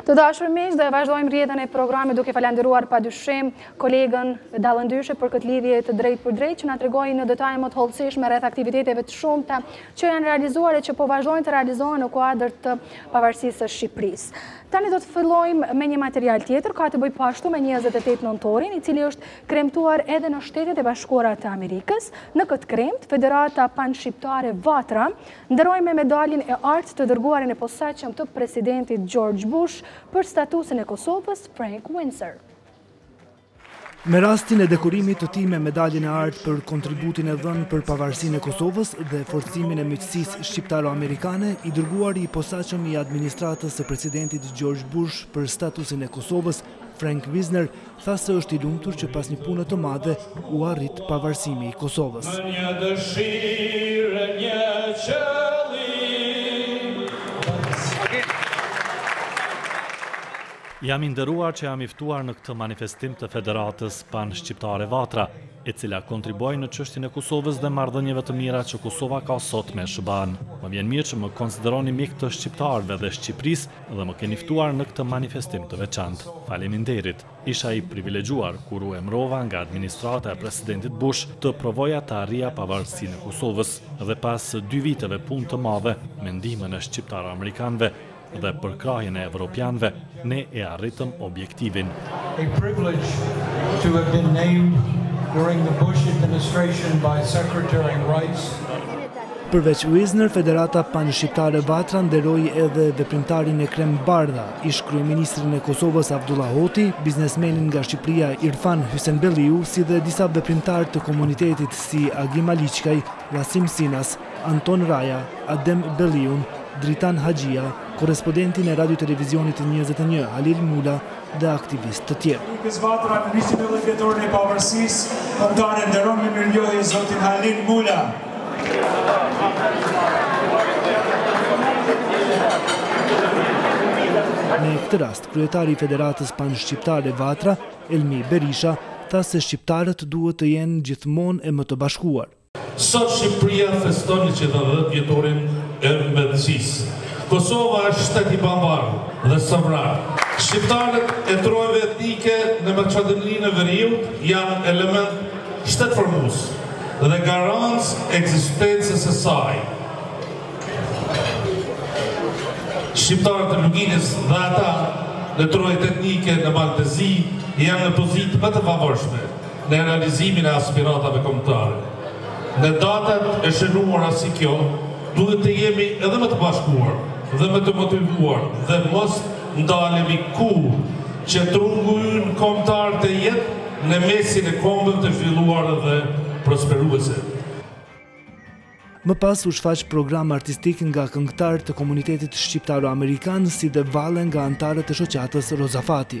Të dashur miq, do e vazhdojmë rrjedhën e programit duke falënderuar pa dyshim kolegën Dallëndyshe për këtë lidhje të drejtpërdrejtë që na tregoi në detaje më të hollësishme rreth aktiviteteve të shumta që janë realizuar e që po vazhdojnë të realizohen në kuadër të pavarësisë së Shqipërisë. Tani do të fillojmë me një material tjetër, ka të bëjë po ashtu me 28 nëntorin, i cili është kremtuar edhe Nderoi me medaljen e artë të dërguarin e posaçëm të Presidentit Xhorxh Bush për statusin e Kosovës, Frank Wisner. Me rastin e dekorimit të tij me medaljen e artë për kontributin e dhënë për pavarësinë e Kosovës dhe forcimin e miqësisë shqiptaro-amerikane, i dërguari i posaçëm i administratës së Presidentit Xhorxh Bush për statusin e Kosovës, Frank Wisner tha se është i lumtur që pas një pune të madhe u arrit pavarësimi i Kosovës. Me një dëshirë, një qëllim. Jam i nderuar që jam i ftuar në këtë manifestim të Federatës Panshqiptare Vatra, e cila kontribuoi në çështjen e Kosovës dhe marrëdhënieve të mira që Kosova ka sot me SHBA-në. Më vjen mirë që më konsideroni mik të shqiptarëve dhe Shqipërisë dhe më keni ftuar në këtë manifestim të veçantë. Faleminderit. Isha i privilegjuar, kur u emërova nga administrata e Presidentit Bush, të provoja të arrija pavarësinë e Kosovës. Dhe pas dy viteve punë të madhe, me ndihmën e shqiptaro-amerikanëve dhe përkrahjen e evropianëve, ne e arritëm objektivin. A privilege to have been named during the Bush administration by Secretary Rice. Përveç Wisner, Federata Panshqiptare Vatra nderoi edhe veprimtarin Ekrem Bardha, ish-kryeministrin e Kosovës Avdullah Hoti, biznesmenin nga Shqipëria Irfan Hysenbelliu si dhe disa veprimtarë të komunitetit si Agim Aliçkaj, Rasim Sinas, Anton Raja, Adem Belliun, Dritan Haxhia, korrespodentin e Radiotelevizionit njëzet e një, Halil Mula, dhe aktivistë të tjerë. Mikës Vatra në vitin nëntëdhjetor e Pavarësisë Kombëtare nderon me mirënjohje zotin Halil Mula. Me këtë rast, kryetari i Federatës Panshqiptare Vatra, Elmi Berisha, tha se shqiptarët duhet të jenë gjithmonë e më të bashkuar. Sot Shqipëria feston njëqind e dhjetë vjetorin e mëvetësisë. Kosova është shtet i pavarur dhe sovran. Shqiptarët e trojeve etnike në Maqedoninë e Veriut janë element shtetformues dhe garancë e ekzistencës së saj. Shqiptarët e Luginës dhe ata në trojet etnike në Mal të Zi janë në pozitë më të favorshme. në realizimin e aspiratave kombëtare. Në datat e shënuara si kjo, duhet të jemi edhe më të bashkuar dhe më të motivuar dhe mos ndalemi kurrë që trungu ynë kombëtar të jetë në mesin e kombeve të zhvilluara dhe prosperuese. Më pas u shfaq program artistik nga këngëtarë të komunitetit shqiptaro-amerikan si dhe valle nga anëtarët e shoqatës Rozafati.